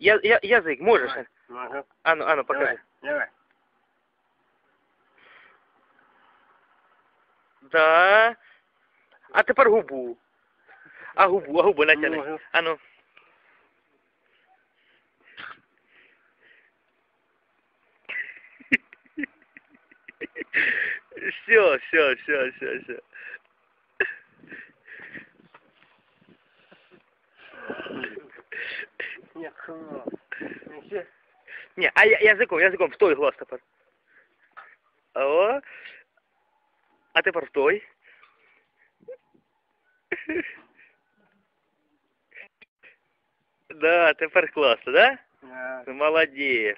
Я, я, язик можеш? Ага. Ану, ану, покажи. Давай, давай. Да. А тепер губу. А губу, а губу натягни. Можу. Ану. Все, все, все, все, все. Ні. Не, а я, язиком, язиком в той глаз тепер. О. А тепер в той. Да, тепер класно, да? Да. Молодець.